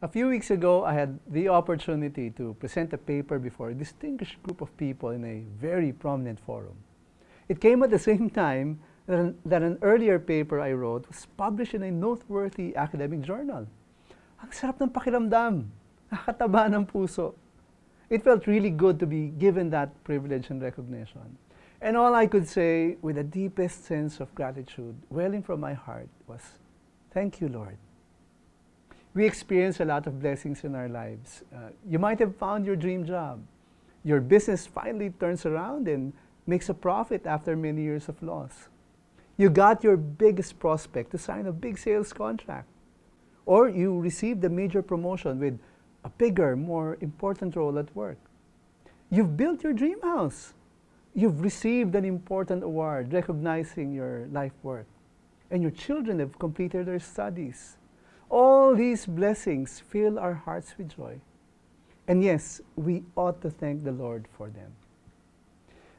A few weeks ago, I had the opportunity to present a paper before a distinguished group of people in a very prominent forum. It came at the same time that an, that an earlier paper I wrote was published in a noteworthy academic journal. Ang sarap ng pakiramdam. Nakakataba ng puso. It felt really good to be given that privilege and recognition. And all I could say with the deepest sense of gratitude welling from my heart was, Thank you, Lord. We experience a lot of blessings in our lives. Uh, you might have found your dream job. Your business finally turns around and makes a profit after many years of loss. You got your biggest prospect to sign a big sales contract. Or you received a major promotion with a bigger, more important role at work. You've built your dream house. You've received an important award recognizing your life work. And your children have completed their studies. All these blessings fill our hearts with joy. And yes, we ought to thank the Lord for them.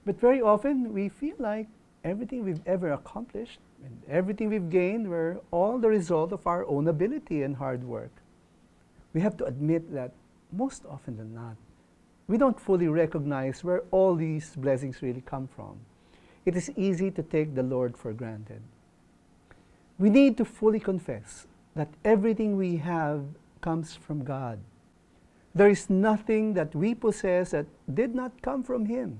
But very often we feel like everything we've ever accomplished and everything we've gained were all the result of our own ability and hard work. We have to admit that most often than not, we don't fully recognize where all these blessings really come from. It is easy to take the Lord for granted. We need to fully confess that everything we have comes from God. There is nothing that we possess that did not come from Him.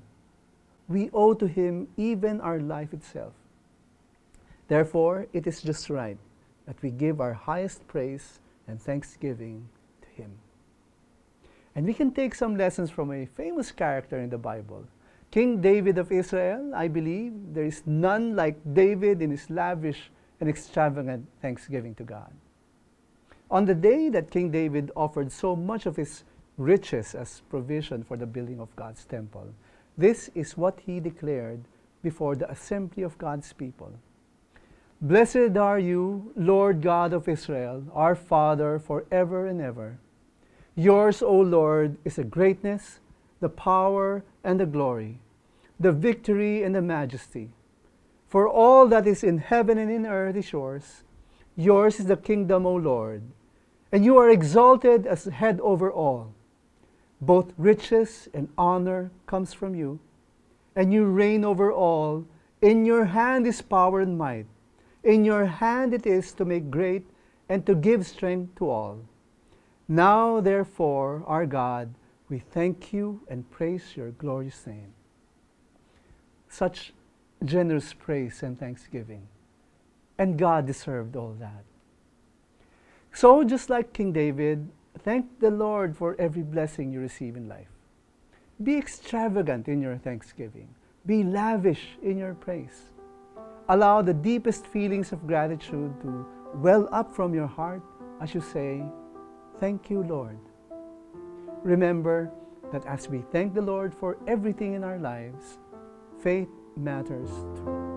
We owe to Him even our life itself. Therefore, it is just right that we give our highest praise and thanksgiving to Him. And we can take some lessons from a famous character in the Bible. King David of Israel, I believe, there is none like David in his lavish and extravagant thanksgiving to God. On the day that King David offered so much of his riches as provision for the building of God's temple, this is what he declared before the assembly of God's people. Blessed are you, Lord God of Israel, our Father, forever and ever. Yours, O Lord, is the greatness, the power, and the glory, the victory and the majesty. For all that is in heaven and in earth is yours. Yours is the kingdom, O Lord, and you are exalted as head over all. Both riches and honor comes from you, and you reign over all. In your hand is power and might. In your hand it is to make great and to give strength to all. Now, therefore, our God, we thank you and praise your glorious name. Such generous praise and thanksgiving. And God deserved all that. So, just like King David, thank the Lord for every blessing you receive in life. Be extravagant in your thanksgiving. Be lavish in your praise. Allow the deepest feelings of gratitude to well up from your heart as you say, Thank you, Lord. Remember that as we thank the Lord for everything in our lives, faith matters too.